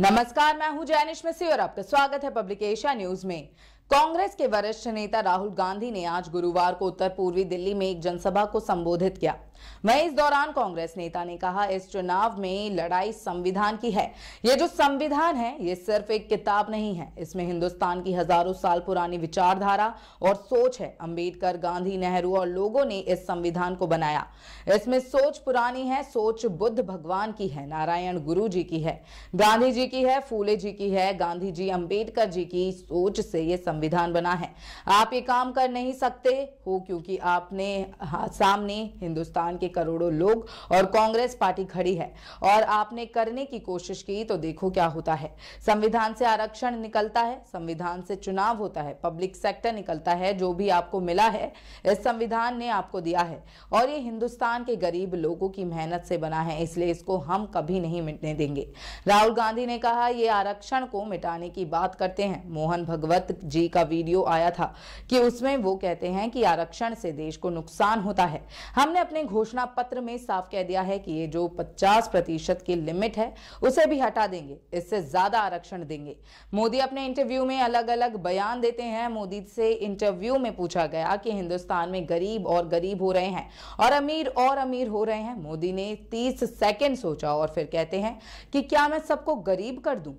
नमस्कार, मैं हूँ जैनिश मिसी और आपका स्वागत है पब्लिक एशिया न्यूज़ में। कांग्रेस के वरिष्ठ नेता राहुल गांधी ने आज गुरुवार को उत्तर पूर्वी दिल्ली में एक जनसभा को संबोधित किया। वहीं इस दौरान कांग्रेस नेता ने कहा, इस चुनाव में लड़ाई संविधान की है। ये जो संविधान है, ये सिर्फ़ एक किताब नहीं है। इसमें हिंदुस्तान की हज़ारों साल पुरानी विचारधारा और सोच है। अंबेडकर, गांधी, नेहरू और लोगों ने इस संविधान को बनाया। इसमें सोच पुरानी है, सोच बुद्ध भगवान की है, नारायण गुरु जी की है, गांधी जी की है, फूले जी की है, गांधी जी, अंबेडकर जी की सोच से ये संविधान बना है। आप ये काम कर नहीं सकते, हो क्योंकि आपने सामने हिंदुस्तान के करोड़ों लोग और कांग्रेस पार्टी खड़ी है। और आपने करने की कोशिश की तो देखो क्या होता है। संविधान से आरक्षण निकलता है, संविधान से चुनाव होता है, पब्लिक सेक्टर निकलता है, जो भी आपको मिला है, इस संविधान ने आपको दिया है। और ये हिंदुस्तान के गरीब लोगों की मेहनत से बना है, इसलिए इसको हम कभी नहीं मिटने देंगे। राहुल गांधी ने कहा, ये आरक्षण को मिटाने की बात करते हैं। मोहन भगवत जी का वीडियो आया था कि उसमें वो कहते हैं कि आरक्षण से देश को नुकसान होता है। हमने अपने घोषणा पत्र में साफ़ कह दिया है कि ये जो 50 प्रतिशत की लिमिट है, उसे भी हटा देंगे, इससे ज़्यादा आरक्षण देंगे। मोदी अपने इंटरव्यू में अलग अलग बयान देते हैं। मोदी से इंटरव्यू में पूछा गया कि हिंदुस्तान में गरीब और गरीब हो रहे हैं और अमीर और अमीर हो रहे हैं। मोदी ने तीस सेकेंड सोचा और फिर कहते हैं कि क्या मैं सबको गरीब कर दूँ?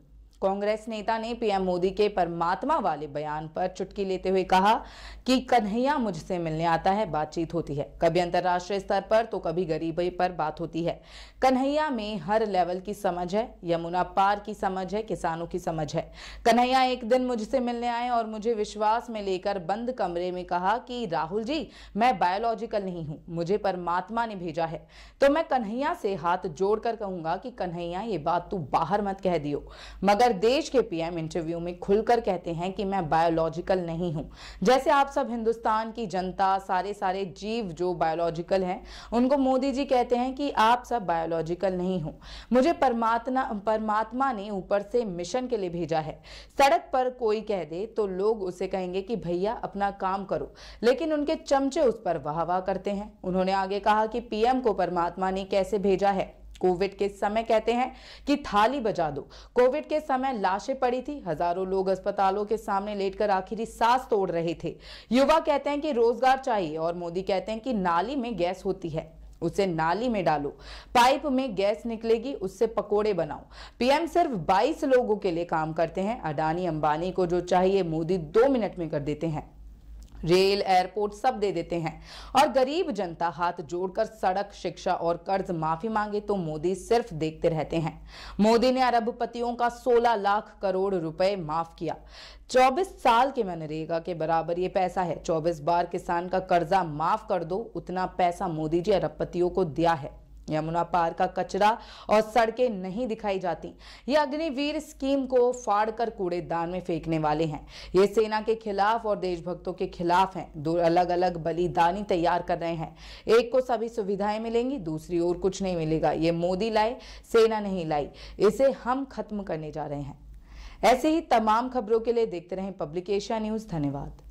कांग्रेस नेता ने पीएम मोदी के परमात्मा वाले बयान पर चुटकी लेते हुए कहा कि कन्हैया मुझसे मिलने आता है, बातचीत होती है। कभी अंतर्राष्ट्रीय स्तर पर तो कभी गरीबी पर बात होती है। कन्हैया में हर लेवल की समझ है, यमुना पार की समझ है, किसानों की समझ है। कन्हैया एक दिन मुझसे मिलने आए और मुझे विश्वास में लेकर बंद कमरे में कहा कि, राहुल जी, मैं बायोलॉजिकल नहीं हूँ, मुझे परमात्मा ने भेजा है। तो मैं कन्हैया से हाथ जोड़कर कहूँगा कि, कन्हैया, ये बात तू बाहर मत कह दियो। मगर देश के पीएम इंटरव्यू में खुलकर कहते हैं कि मैं बायोलॉजिकल नहीं हूँ। जैसे आप सब हिंदुस्तान की जनता, सारे सारे जीव जो बायोलॉजिकल हैं, उनको मोदी जी कहते हैं कि आप सब बायोलॉजिकल नहीं हो। मुझे परमात्मा परमात्मा ने ऊपर से मिशन के लिए भेजा है। सड़क पर कोई कह दे तो लोग उसे कहेंगे कि भैया अपना काम करो। लेकिन उनके चमचे उस पर वाह वाह करते हैं। उन्होंने आगे कहा कि पीएम को परमात्मा ने कैसे भेजा है? कोविड के समय कहते हैं कि थाली बजा दो। कोविड के समय लाशें पड़ी थी, हज़ारों लोग अस्पतालों के सामने लेटकर आखिरी सांस तोड़ रहे थे। युवा कहते हैं कि रोज़गार चाहिए और मोदी कहते हैं कि नाली में गैस होती है, उसे नाली में डालो। पाइप में गैस निकलेगी, उससे पकोड़े बनाओ। पीएम सिर्फ़ 22 लोगों के लिए काम करते हैं। अडानी अंबानी को जो चाहिए, मोदी दो मिनट में कर देते हैं। रेल, एयरपोर्ट सब दे देते हैं। और गरीब जनता हाथ जोड़कर सड़क, शिक्षा और कर्ज माफ़ी मांगे तो मोदी सिर्फ़ देखते रहते हैं। मोदी ने अरबपतियों का 16 लाख करोड़ रुपए माफ़ किया। 24 साल के मनरेगा के बराबर ये पैसा है। 24 बार किसान का कर्जा माफ़ कर दो, उतना पैसा मोदी जी अरबपतियों को दिया है। यमुना पार का कचरा और सड़कें नहीं दिखाई जाती। ये अग्निवीर स्कीम को फाड़कर कूड़ेदान में फेंकने वाले हैं। ये सेना के खिलाफ और देशभक्तों के खिलाफ हैं। दो अलग अलग बलिदानी तैयार कर रहे हैं। एक को सभी सुविधाएँ मिलेंगी, दूसरी ओर कुछ नहीं मिलेगा। ये मोदी लाए, सेना नहीं लाई। इसे हम खत्म करने जा रहे हैं। ऐसे ही तमाम खबरों के लिए देखते रहें पब्लिक एशिया न्यूज़। धन्यवाद।